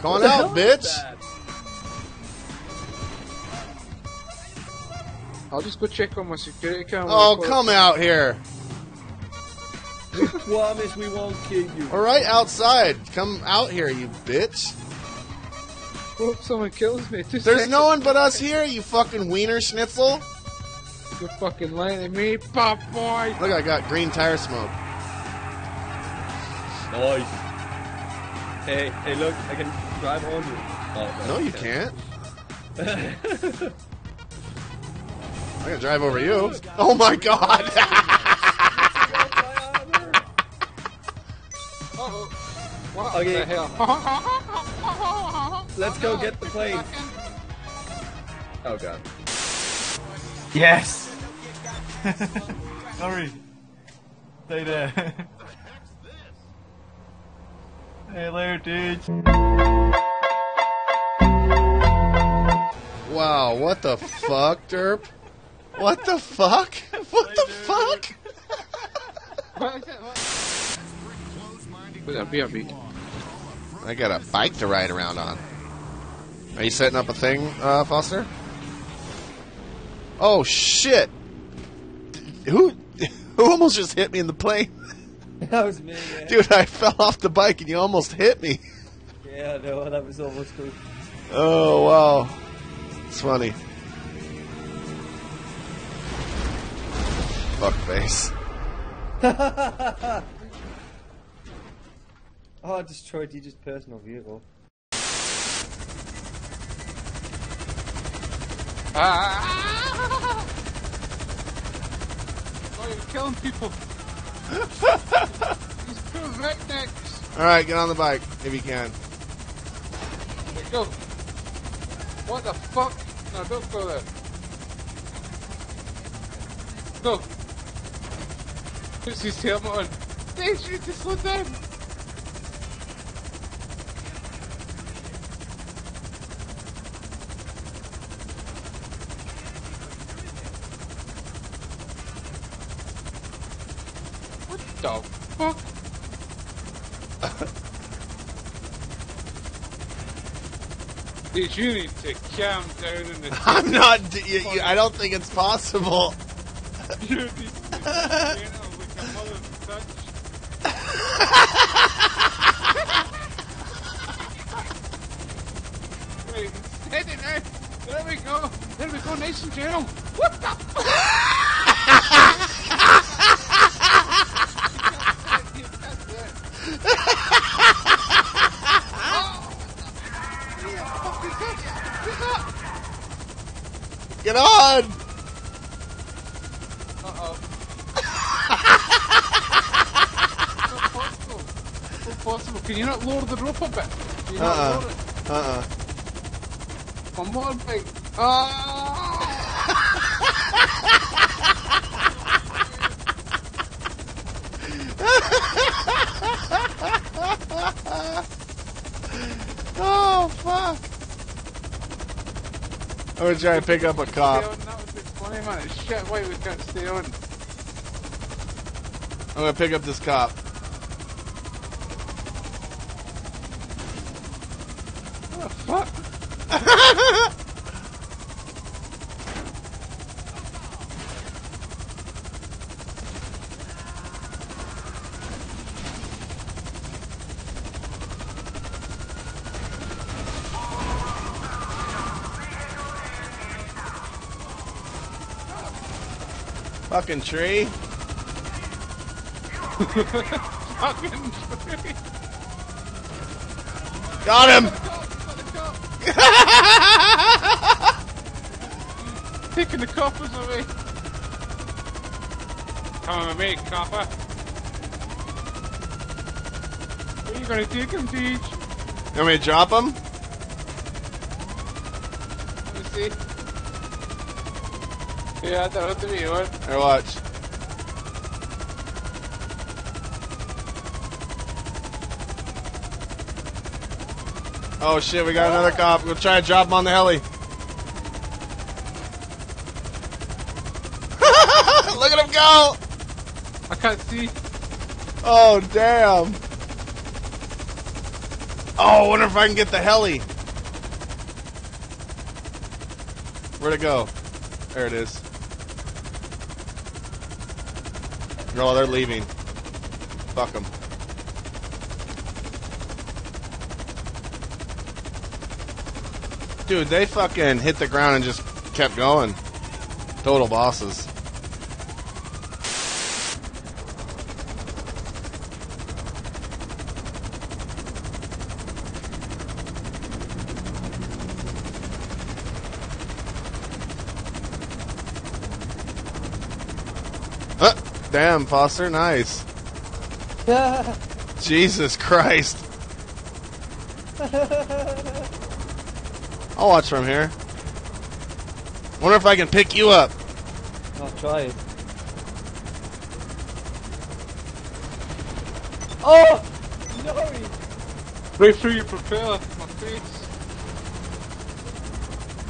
Come on out, bitch. I'll just go check on my security camera. Oh, before- come out here. We promise we won't kill you. All right, outside. Come out here, you bitch. Hope someone kills me. Two There's seconds. no one but us here, you fucking wiener schnitzel. You're fucking lying to me, pop boy. Look, I got green tire smoke. Nice. Hey, hey, look, I can drive on you. Oh, No, you can't. I'm gonna drive over you. Oh my god. Okay. Let's go get the plane. Oh god. Yes! Sorry. Stay there. Hey, later, dudes. wow, what the fuck, derp? What the fuck? What the fuck? Put that BRB. I got a bike to ride around on. Are you setting up a thing, uh, Foster? Oh shit! Who who almost just hit me in the plane? That was me, yeah. Dude, I fell off the bike and you almost hit me. Yeah, no, that was almost cool. Oh wow. It's funny. Fuck face. Oh, I destroyed you just personal vehicle. Ah! Oh, you're killing people. Rednecks. Alright, get on the bike if you can. You go. What the fuck? No, don't go there. Go. His helmet on. You need to slow down. What the fuck? Did you need to calm down in the I'm not. d- You, you, I don't think it's possible. You need to calm down like a mother's touch. Wait, steady now. There we go. There we go, nice and gentle. What the fuck? Get on! Uh-oh. Not possible. Not possible. Can you not lower the rope a bit? Can you not Uh-uh. lower it? Uh-uh. One more big. Ah! Oh, fuck. I'm gonna try and pick up a cop. that would be funny, man. Shit why we can't stay on. I'm gonna pick up this cop. The fuck? Fucking tree. Fucking tree. Got him! Taking the coppers away. Come on with me, copper. What are you gonna take him, Deej? You want me to drop him? Let me see. Yeah, I don't have to be on. Or watch. Oh shit, we got another cop. We'll try to drop him on the heli. Look at him go! I can't see. Oh damn! Oh, I wonder if I can get the heli. Where'd it go? There it is. No, they're leaving. Fuck them. Dude, they fucking hit the ground and just kept going. Total bosses. Uh, damn, Foster, nice. Jesus Christ. I'll watch from here. Wonder if I can pick you up. I'll try it. Oh! No! Right through your propeller, my face.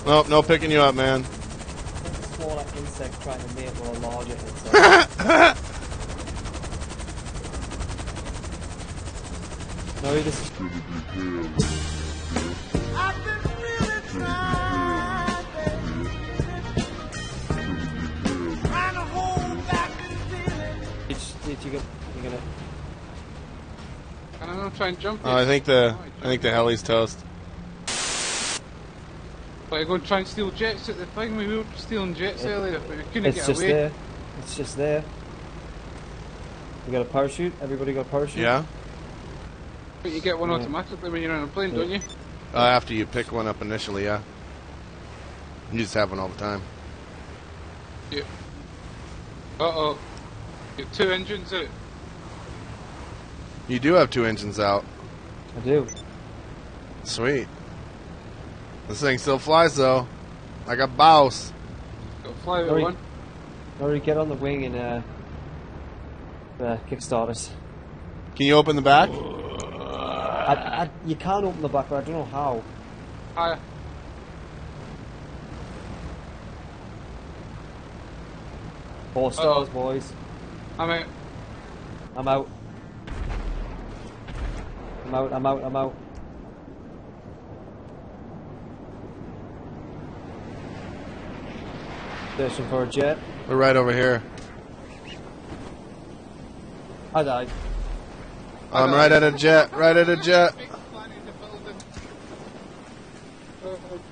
Nope, no picking you up, man. It's a smaller insect trying to mate with a larger insect. no, this is Did, did you get? You gonna? I'm gonna try and jump Oh, I think the I think the heli's toast. But I go and try and steal jets at the thing. We were stealing jets It- earlier, but we couldn't It's get just away. there. It's just there. You got a parachute? Everybody got a parachute? Yeah. But you get one Yeah. automatically when you're on a plane, don't you? Uh, after you pick one up initially, yeah. You just have one all the time. Uh oh. Get two engines out. You do have two engines out. I do. Sweet. This thing still flies though. I a bouse. Got to fly with one. Already get on the wing and uh, uh kickstarters. Can you open the back? I, I, you can't open the back, but I don't know how. Higher. Four stars, Uh-oh. boys. I'm out. I'm out. I'm out, I'm out, I'm out. Searching for a jet. We're right over here. I died. I'm right at a jet. Right at a jet. Big flying in the building.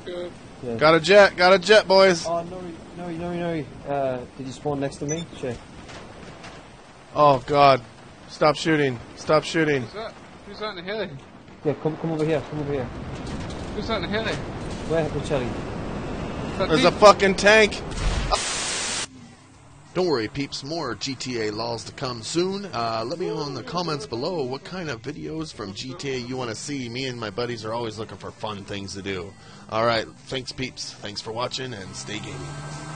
God. Yeah. Got a jet. Got a jet, boys. Oh, no, no, no, no. Uh, did you spawn next to me? Check. Oh God. Stop shooting. Stop shooting. Who's that? Who's that in the heli? Yeah, come, come over here, come over here. Who's that in the heli? Where, the Cherry? Is that There's a fucking tank. Don't worry, peeps. More GTA laws to come soon. Uh, let me know in the comments below what kind of videos from GTA you want to see. Me and my buddies are always looking for fun things to do. All right, thanks, peeps. Thanks for watching, and stay gaming.